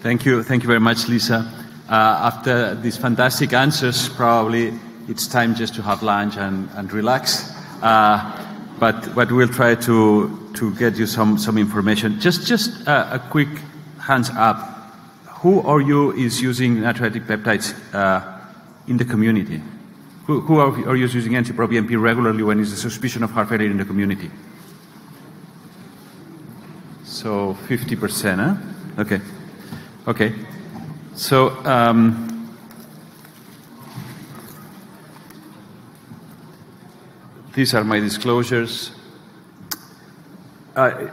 Thank you. Thank you very much, Lisa. Uh, after these fantastic answers, probably it's time just to have lunch and, and relax. Uh, but, but we'll try to, to get you some, some information. Just, just a quick hands up. Who are you is using natriuretic peptides uh, in the community? Who, who are, are you using NT-proBNP regularly when there's a suspicion of heart failure in the community? So 50%, huh? Okay. Okay. So, um, these are my disclosures. I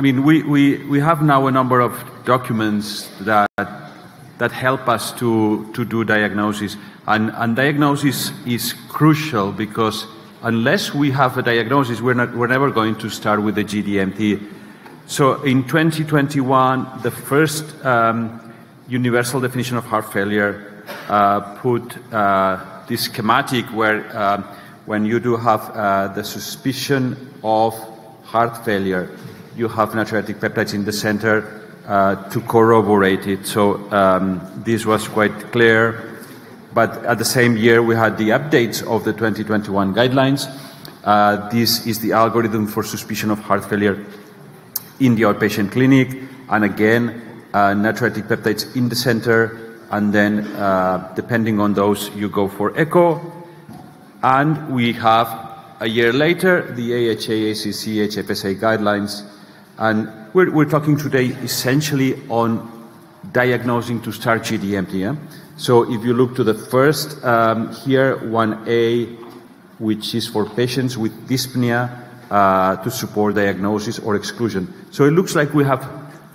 mean, we, we, we have now a number of documents that, that help us to, to do diagnosis. And, and diagnosis is crucial because unless we have a diagnosis, we're, not, we're never going to start with the GDMT so in 2021, the first um, universal definition of heart failure uh, put uh, this schematic where uh, when you do have uh, the suspicion of heart failure, you have natriuretic peptides in the center uh, to corroborate it. So um, this was quite clear. But at the same year, we had the updates of the 2021 guidelines. Uh, this is the algorithm for suspicion of heart failure in the outpatient clinic, and again, uh, natriuretic peptides in the center, and then uh, depending on those, you go for echo. And we have a year later the AHA, ACC, HFSA guidelines, and we're, we're talking today essentially on diagnosing to start GDMT. Yeah? So if you look to the first um, here, 1A, which is for patients with dyspnea, uh, to support diagnosis or exclusion. So it looks like we have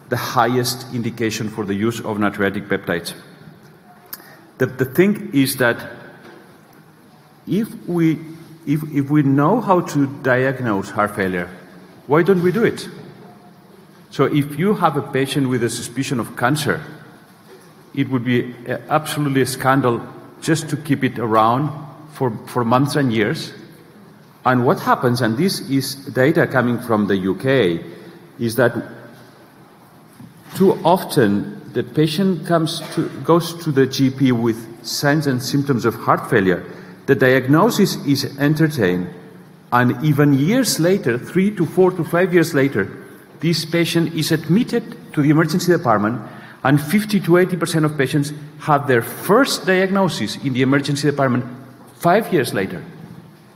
the highest indication for the use of natriuretic peptides. The, the thing is that if we, if, if we know how to diagnose heart failure, why don't we do it? So if you have a patient with a suspicion of cancer, it would be absolutely a scandal just to keep it around for, for months and years and what happens, and this is data coming from the UK, is that too often the patient comes to, goes to the GP with signs and symptoms of heart failure. The diagnosis is entertained, and even years later, three to four to five years later, this patient is admitted to the emergency department, and 50 to 80 percent of patients have their first diagnosis in the emergency department five years later.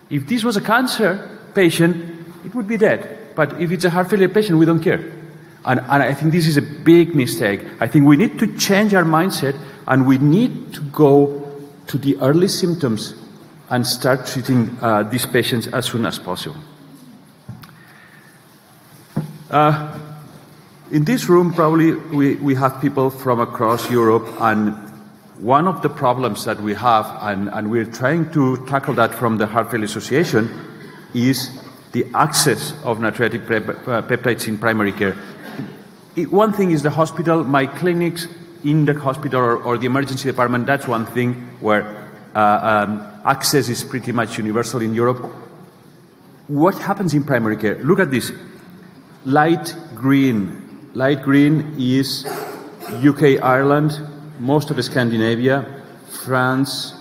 If this was a cancer patient, it would be dead. But if it's a heart failure patient, we don't care. And, and, I think this is a big mistake. I think we need to change our mindset and we need to go to the early symptoms and start treating uh, these patients as soon as possible. Uh, in this room, probably we, we have people from across Europe and one of the problems that we have, and, and we're trying to tackle that from the Heart Failure Association, is the access of natriuretic uh, peptides in primary care. It, one thing is the hospital, my clinics in the hospital or, or the emergency department, that's one thing where uh, um, access is pretty much universal in Europe. What happens in primary care? Look at this. Light green. Light green is UK, Ireland, most of Scandinavia, France,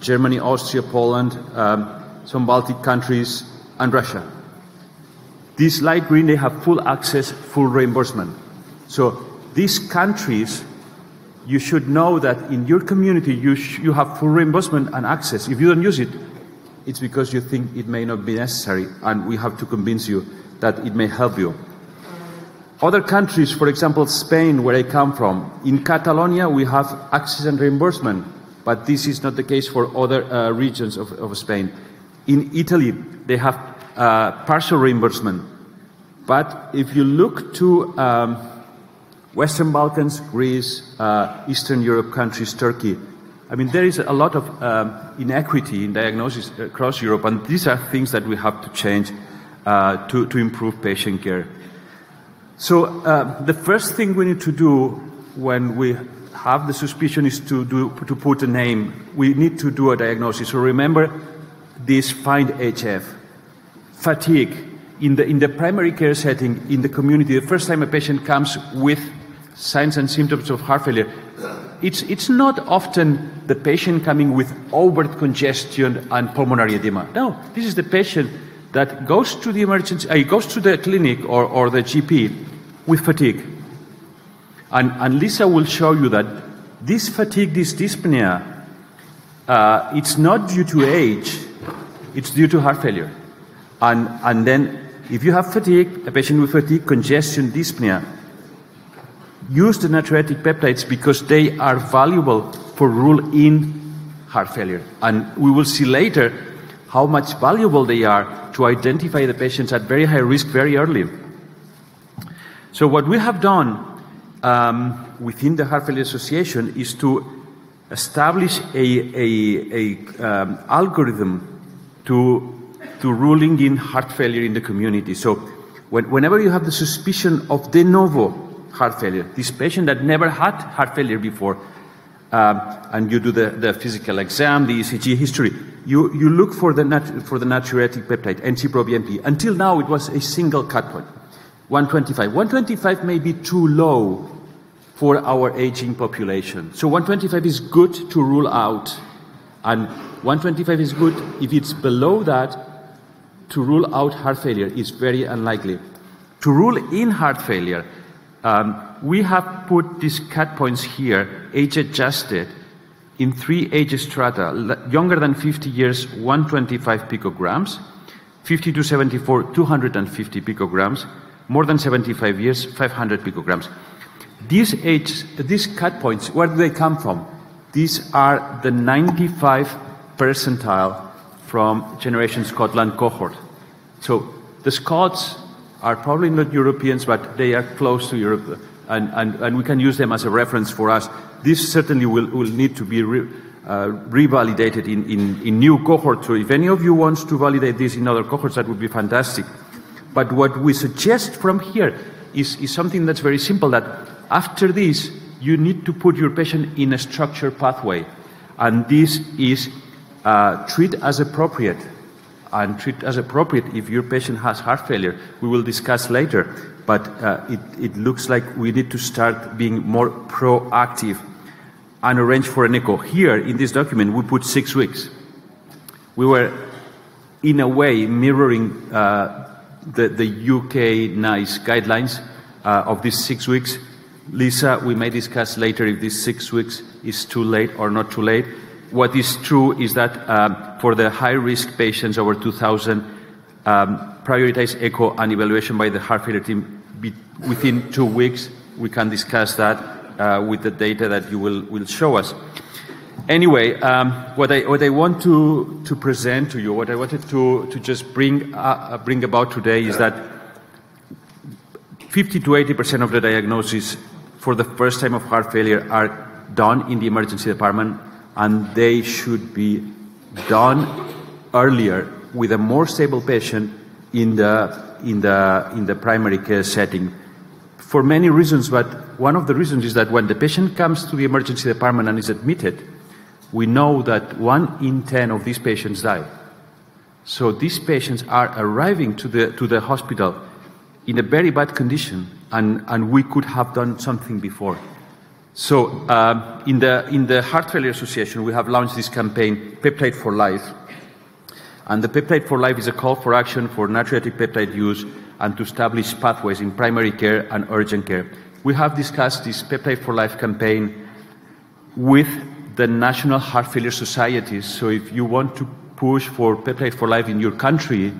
Germany, Austria, Poland, um, some Baltic countries, and Russia. These light green, they have full access, full reimbursement. So these countries, you should know that in your community you, you have full reimbursement and access. If you don't use it, it's because you think it may not be necessary, and we have to convince you that it may help you. Other countries, for example, Spain, where I come from, in Catalonia we have access and reimbursement, but this is not the case for other uh, regions of, of, Spain. In Italy, they have uh, partial reimbursement. But if you look to um, Western Balkans, Greece, uh, Eastern Europe countries, Turkey, I mean, there is a lot of um, inequity in diagnosis across Europe, and these are things that we have to change uh, to, to improve patient care. So uh, the first thing we need to do when we have the suspicion is to, do, to put a name. We need to do a diagnosis. So remember this find HF. Fatigue. In the, in the primary care setting, in the community, the first time a patient comes with signs and symptoms of heart failure, it's, it's not often the patient coming with overt congestion and pulmonary edema. No, this is the patient that goes to the emergency, uh, goes to the clinic or, or the GP with fatigue. And, and Lisa will show you that this fatigue, this dyspnea, uh, it's not due to age, it's due to heart failure. And, and then if you have fatigue, a patient with fatigue, congestion, dyspnea, use the natriuretic peptides because they are valuable for rule in heart failure. And we will see later how much valuable they are to identify the patients at very high risk very early. So what we have done um, within the Heart Failure Association is to establish a, a, a um, algorithm to, to ruling in heart failure in the community. So when, whenever you have the suspicion of de novo heart failure. This patient that never had heart failure before, um, and you do the, the physical exam, the ECG history, you, you look for the, nat- for the natriuretic peptide, NT-proBNP. Until now, it was a single cut point, 125. 125 may be too low for our aging population. So 125 is good to rule out, and 125 is good if it's below that. To rule out heart failure is very unlikely. To rule in heart failure, um, we have put these cut points here, age adjusted, in three age strata. Younger than 50 years, 125 picograms. 50 to 74, 250 picograms. More than 75 years, 500 picograms. These age, these cut points, where do they come from? These are the 95 percentile from Generation Scotland cohort. So the Scots are probably not Europeans, but they are close to Europe, and, and, and we can use them as a reference for us. This certainly will, will need to be re, uh, revalidated in, in, in new cohorts. So if any of you wants to validate this in other cohorts, that would be fantastic. But what we suggest from here is, is something that's very simple, that after this, you need to put your patient in a structured pathway. And this is uh, treat as appropriate and treat as appropriate if your patient has heart failure. We will discuss later, but uh, it, it looks like we need to start being more proactive and arrange for an echo. Here in this document, we put six weeks. We were, in a way, mirroring uh, the, the UK NICE guidelines uh, of these six weeks. Lisa, we may discuss later if these six weeks is too late or not too late. What is true is that um, for the high-risk patients over 2,000, um, prioritize echo and evaluation by the heart failure team be, within two weeks. We can discuss that uh, with the data that you will, will show us. Anyway, um, what, I, what I want to, to present to you, what I wanted to, to just bring, uh, bring about today is that 50 to 80% of the diagnoses for the first time of heart failure are done in the emergency department and they should be done earlier with a more stable patient in the, in the, in the primary care setting for many reasons, but one of the reasons is that when the patient comes to the emergency department and is admitted, we know that one in 10 of these patients die. So these patients are arriving to the, to the hospital in a very bad condition, and, and we could have done something before. So, uh, in, the, in the Heart Failure Association, we have launched this campaign, Peptide for Life. And the Peptide for Life is a call for action for natriuretic peptide use and to establish pathways in primary care and urgent care. We have discussed this Peptide for Life campaign with the National Heart Failure Societies. So, if you want to push for Peptide for Life in your country,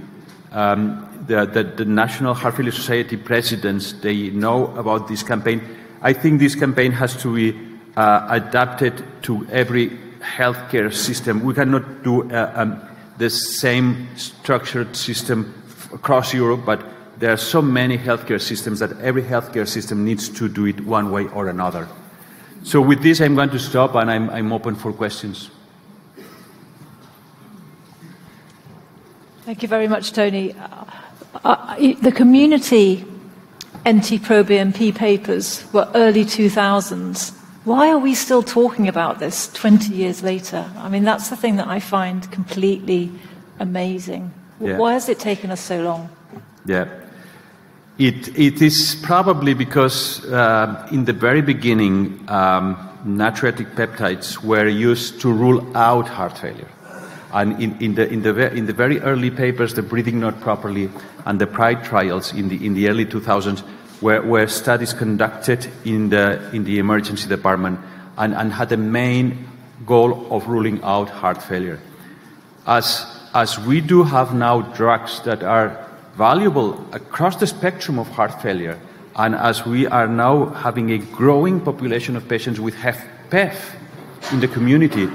um, the, the, the National Heart Failure Society presidents, they know about this campaign I think this campaign has to be uh, adapted to every healthcare system. We cannot do uh, um, the same structured system across Europe, but there are so many healthcare systems that every healthcare system needs to do it one way or another. So with this, I'm going to stop and I'm, I'm open for questions. Thank you very much, Tony. Uh, uh, the community NT-proBNP papers were early 2000s. Why are we still talking about this 20 years later? I mean, that's the thing that I find completely amazing. Yeah. Why has it taken us so long? Yeah. It, it is probably because uh, in the very beginning, um, natriuretic peptides were used to rule out heart failure. And in, in, the, in, the, in the very early papers, the breathing not properly and the PRIDE trials in the, in the early 2000s were, were studies conducted in the, in the emergency department and, and had the main goal of ruling out heart failure. As, as we do have now drugs that are valuable across the spectrum of heart failure, and as we are now having a growing population of patients with HFpEF in the community,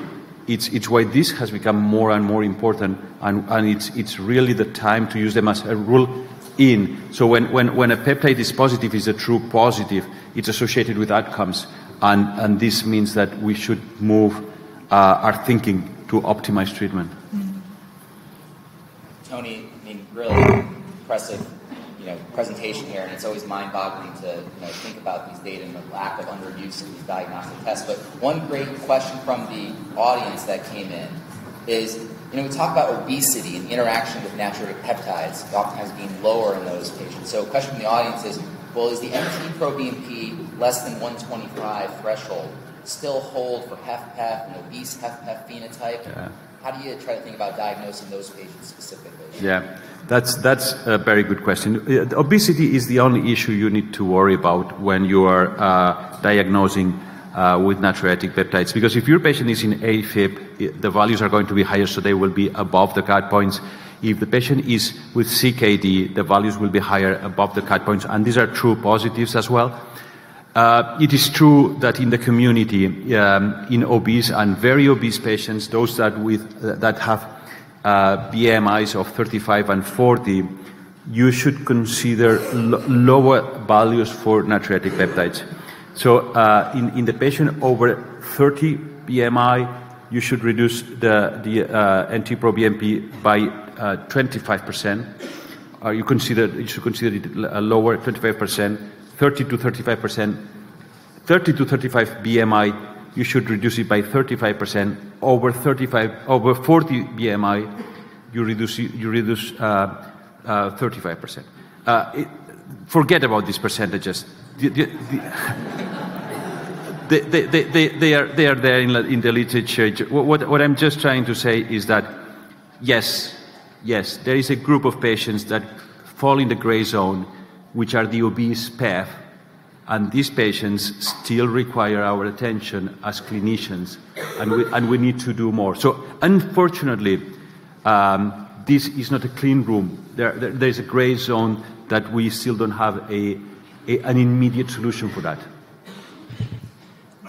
it's, it's why this has become more and more important, and, and it's, it's really the time to use them as a rule in. So when, when, when a peptide is positive, it's a true positive. It's associated with outcomes, and, and this means that we should move uh, our thinking to optimize treatment. Tony, I mean, really impressive you know, presentation here, and it's always mind-boggling to you know, think about these data and the lack of underuse of these diagnostic tests. But one great question from the audience that came in is, you know, we talk about obesity and interaction with natriuretic peptides, oftentimes being lower in those patients. So, a question from the audience is, well, is the NT-proBNP less than 125 threshold still hold for HFpEF and obese HFpEF phenotype? Yeah. How do you try to think about diagnosing those patients specifically? Yeah, that's, that's a very good question. Uh, obesity is the only issue you need to worry about when you are uh, diagnosing uh, with natriuretic peptides. Because if your patient is in AFib, the values are going to be higher, so they will be above the cut points. If the patient is with CKD, the values will be higher above the cut points, and these are true positives as well. Uh, it is true that in the community, um, in obese and very obese patients, those that, with, uh, that have uh, BMIs of 35 and 40, you should consider lower values for natriuretic peptides. So uh, in, in the patient over 30 BMI, you should reduce the, the uh, NT-proBNP by 25%. Uh, you, consider, you should consider it lower, 25%. 30 to 35 percent, 30 to 35 BMI, you should reduce it by 35 percent. Over 35, over 40 BMI, you reduce you reduce uh, uh, 35 percent. Uh, forget about these percentages. The, the, the, they, they, they, are, they are there in, in the literature. What, what I'm just trying to say is that, yes, yes, there is a group of patients that fall in the gray zone which are the obese path, and these patients still require our attention as clinicians, and we, and we need to do more. So, unfortunately, um, this is not a clean room. There, there, there's a gray zone that we still don't have a, a, an immediate solution for that.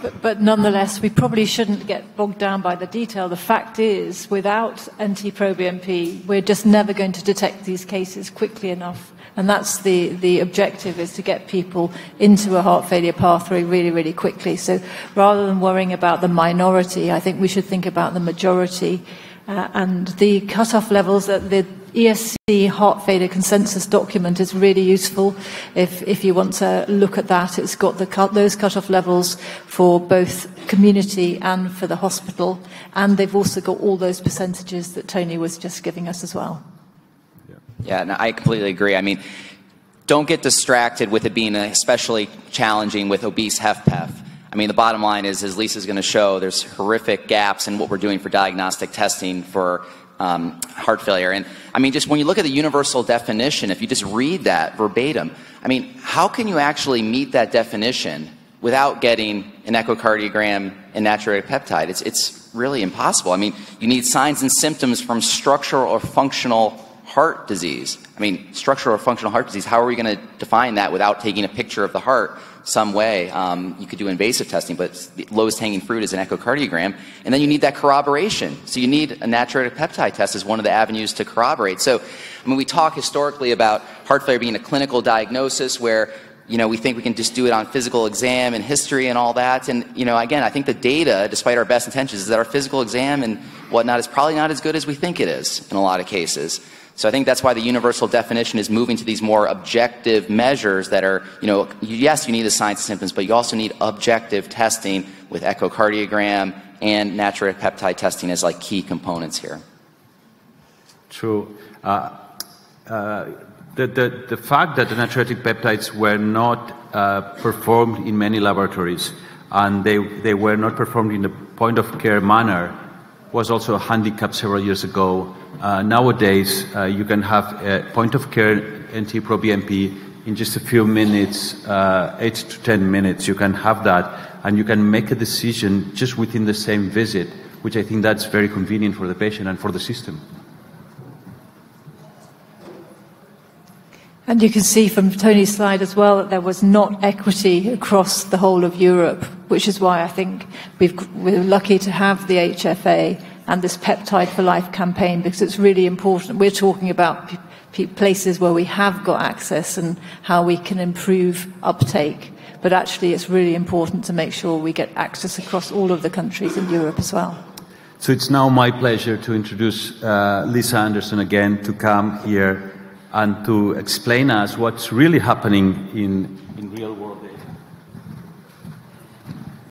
But, but, nonetheless, we probably shouldn't get bogged down by the detail. The fact is, without NT-proBNP, we're just never going to detect these cases quickly enough. And that's the, the objective is to get people into a heart failure pathway really, really quickly. So rather than worrying about the minority, I think we should think about the majority. Uh, and the cutoff levels that the ESC heart failure consensus document is really useful if, if you want to look at that. It's got the cut, those cutoff levels for both community and for the hospital, and they've also got all those percentages that Tony was just giving us as well. Yeah, no, I completely agree. I mean, don't get distracted with it being especially challenging with obese HFpEF. I mean, the bottom line is, as Lisa's going to show, there's horrific gaps in what we're doing for diagnostic testing for um, heart failure. And I mean, just when you look at the universal definition, if you just read that verbatim, I mean, how can you actually meet that definition without getting an echocardiogram and natriuretic peptide? It's, it's really impossible. I mean, you need signs and symptoms from structural or functional heart disease. I mean, structural or functional heart disease, how are we going to define that without taking a picture of the heart some way? Um, you could do invasive testing, but the lowest hanging fruit is an echocardiogram. And then you need that corroboration. So you need a natriuretic peptide test as one of the avenues to corroborate. So, I mean, we talk historically about heart failure being a clinical diagnosis where you know, we think we can just do it on physical exam and history and all that. And, you know, again, I think the data, despite our best intentions, is that our physical exam and whatnot is probably not as good as we think it is in a lot of cases. So I think that's why the universal definition is moving to these more objective measures that are, you know, yes, you need the signs and symptoms, but you also need objective testing with echocardiogram and natriuretic peptide testing as like key components here. True. Uh, uh, the, the, the fact that the natriuretic peptides were not uh, performed in many laboratories and they, they were not performed in the point of care manner was also a handicap several years ago. Uh, nowadays, uh, you can have a point of care NT-proBNP in just a few minutes, uh, eight to 10 minutes. You can have that and you can make a decision just within the same visit, which I think that's very convenient for the patient and for the system. And you can see from Tony's slide as well that there was not equity across the whole of Europe, which is why I think we are lucky to have the HFA and this Peptide for Life campaign because it's really important. We're talking about places where we have got access and how we can improve uptake. But actually, it's really important to make sure we get access across all of the countries in Europe as well. So it's now my pleasure to introduce uh, Lisa Anderson again to come here and to explain us what's really happening in, in real